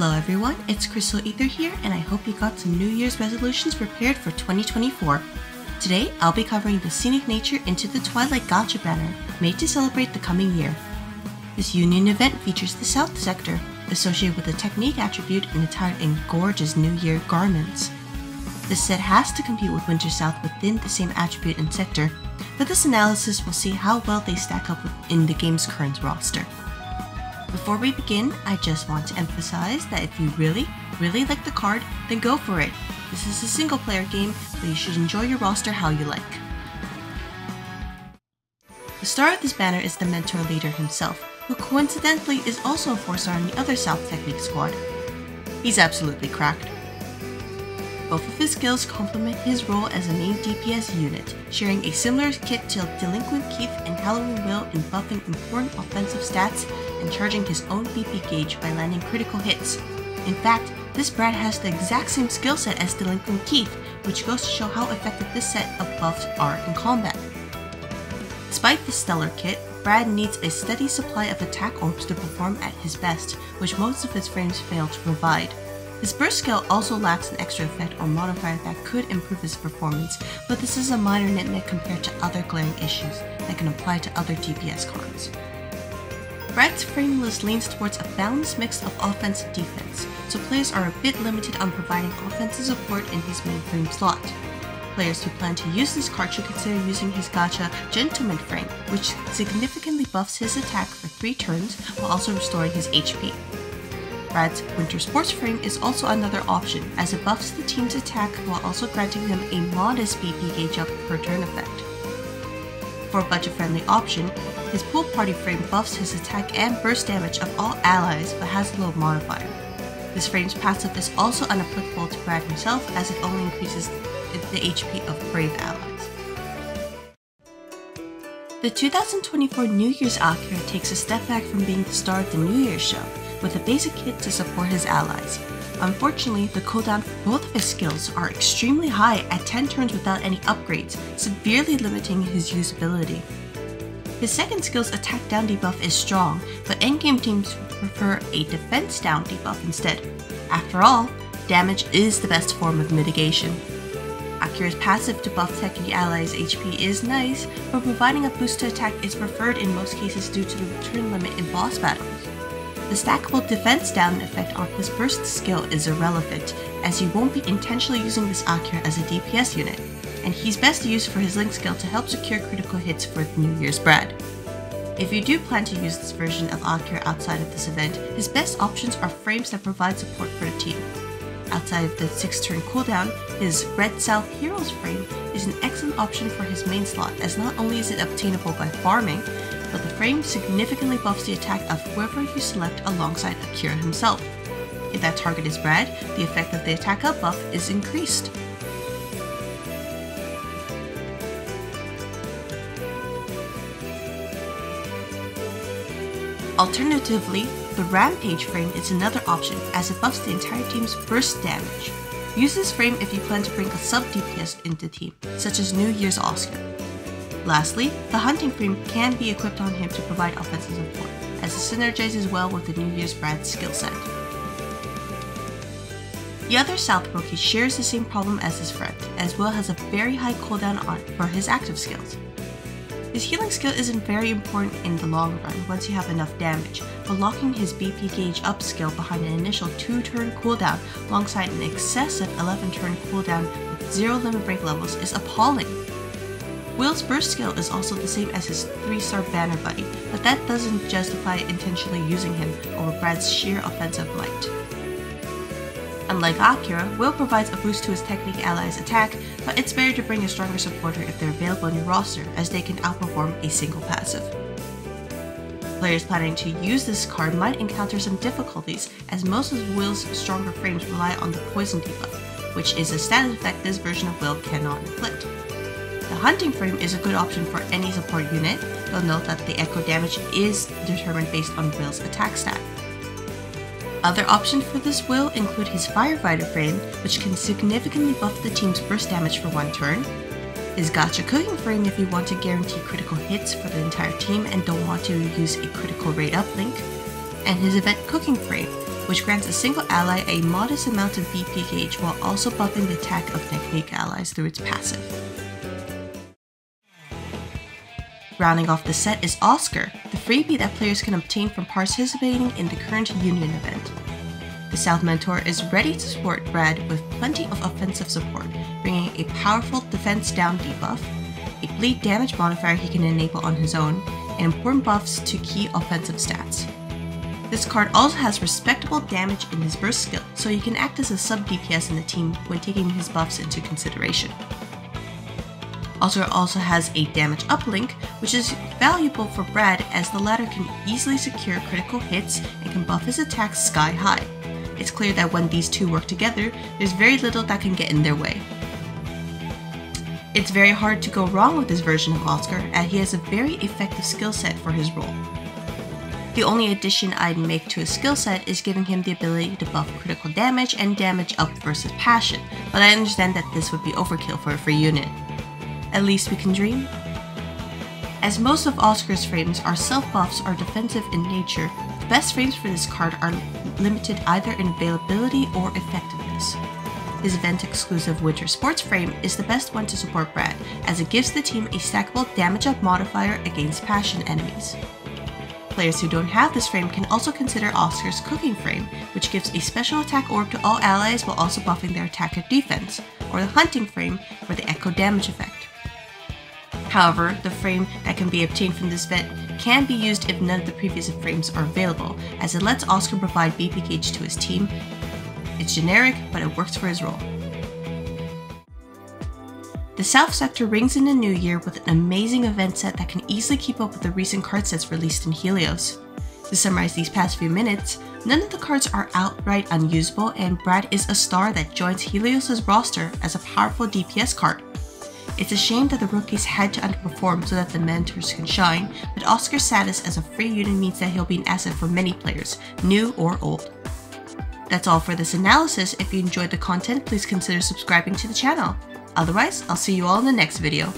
Hello everyone, it's Crystal Aether here, and I hope you got some New Year's resolutions prepared for 2024. Today, I'll be covering the Scenic Nature Into the Twilight Gacha banner, made to celebrate the coming year. This Union event features the South Sector, associated with a technique attribute and attired in gorgeous New Year garments. This set has to compete with Winter South within the same attribute and sector, but this analysis will see how well they stack up in the game's current roster. Before we begin, I just want to emphasize that if you really, really like the card, then go for it. This is a single player game, but you should enjoy your roster how you like. The star of this banner is the mentor leader himself, who coincidentally is also a 4-star in the other South Technique squad. He's absolutely cracked. Both of his skills complement his role as a main DPS unit, sharing a similar kit to Delinquent Keith and Halloween Will in buffing important offensive stats and charging his own BP gauge by landing critical hits. In fact, this Brad has the exact same skill set as Delinquent Keith, which goes to show how effective this set of buffs are in combat. Despite this stellar kit, Brad needs a steady supply of attack orbs to perform at his best, which most of his frames fail to provide. His burst skill also lacks an extra effect or modifier that could improve his performance, but this is a minor nitpick compared to other glaring issues that can apply to other DPS cards. Brad's frame list leans towards a balanced mix of offense and defense, so players are a bit limited on providing offensive support in his mainframe slot. Players who plan to use this card should consider using his gacha Gentleman frame, which significantly buffs his attack for 3 turns while also restoring his HP. Brad's Winter Sports frame is also another option, as it buffs the team's attack while also granting them a modest BP gauge up per turn effect. For a budget-friendly option, his Pool Party frame buffs his attack and burst damage of all allies but has a low modifier. This frame's passive is also unapplicable to Brad himself as it only increases the HP of brave allies. The 2024 New Year's Akira takes a step back from being the star of the New Year's show with a basic kit to support his allies. Unfortunately, the cooldown for both of his skills are extremely high at 10 turns without any upgrades, severely limiting his usability. His second skill's attack down debuff is strong, but endgame teams prefer a defense down debuff instead. After all, damage is the best form of mitigation. Akira's passive to buff techie allies' HP is nice, but providing a boost to attack is preferred in most cases due to the return limit in boss battles. The stackable defense down effect on his burst skill is irrelevant, as he won't be intentionally using this Akira as a DPS unit, and he's best used for his link skill to help secure critical hits for the New Year's Brad. If you do plan to use this version of Akira outside of this event, his best options are frames that provide support for the team. Outside of the 6 turn cooldown, his Red South Heroes frame is an excellent option for his main slot as not only is it obtainable by farming, but the frame significantly buffs the attack of whoever you select alongside Akira himself. If that target is Brad, the effect of the attack up buff is increased. Alternatively, the Rampage frame is another option as it buffs the entire team's burst damage. Use this frame if you plan to bring a sub DPS into the team, such as New Year's Oscar. Lastly, the hunting frame can be equipped on him to provide offensive support, as it synergizes well with the New Year's Brad skill set. The other South rookie shares the same problem as his friend, as well has a very high cooldown on for his active skills. His healing skill isn't very important in the long run once you have enough damage, but locking his BP gauge up skill behind an initial 2 turn cooldown alongside an excessive 11 turn cooldown with 0 limit break levels is appalling. Will's burst skill is also the same as his 3-star banner buddy, but that doesn't justify intentionally using him over Brad's sheer offensive might. Unlike Akira, Will provides a boost to his Technique ally's attack, but it's better to bring a stronger supporter if they're available in your roster, as they can outperform a single passive. Players planning to use this card might encounter some difficulties, as most of Will's stronger frames rely on the Poison debuff, which is a status effect this version of Will cannot inflict. The hunting frame is a good option for any support unit, though note that the echo damage is determined based on Will's attack stat. Other options for this will include his firefighter frame, which can significantly buff the team's burst damage for one turn, his gacha cooking frame if you want to guarantee critical hits for the entire team and don't want to use a critical rate uplink, and his event cooking frame, which grants a single ally a modest amount of gauge while also buffing the attack of Technique allies through its passive. Rounding off the set is Oscar, the freebie that players can obtain from participating in the current Union event. The South Mentor is ready to support Red with plenty of offensive support, bringing a powerful defense down debuff, a bleed damage modifier he can enable on his own, and important buffs to key offensive stats. This card also has respectable damage in his burst skill, so he can act as a sub DPS in the team when taking his buffs into consideration. Oscar also has a damage uplink, which is valuable for Brad as the latter can easily secure critical hits and can buff his attacks sky high it's clear that when these two work together, there's very little that can get in their way. It's very hard to go wrong with this version of Oscar, as he has a very effective skill set for his role. The only addition I'd make to his skill set is giving him the ability to buff critical damage and damage up versus passion, but I understand that this would be overkill for a free unit. At least we can dream. As most of Oscar's frames are self-buffs or defensive in nature, the best frames for this card are limited either in availability or effectiveness. His event-exclusive Winter Sports frame is the best one to support Brad, as it gives the team a stackable damage up modifier against passion enemies. Players who don't have this frame can also consider Oscar's Cooking frame, which gives a special attack orb to all allies while also buffing their attack and defense, or the Hunting frame for the echo damage effect. However, the frame that can be obtained from this vet can be used if none of the previous frames are available, as it lets Oscar provide BP to his team. It's generic, but it works for his role. The South Sector rings in the new year with an amazing event set that can easily keep up with the recent card sets released in Helios. To summarize these past few minutes, none of the cards are outright unusable and Brad is a star that joins Helios' roster as a powerful DPS card. It's a shame that the rookies had to underperform so that the mentors can shine, but Oscar's status as a free unit means that he'll be an asset for many players, new or old. That's all for this analysis. If you enjoyed the content, please consider subscribing to the channel. Otherwise, I'll see you all in the next video.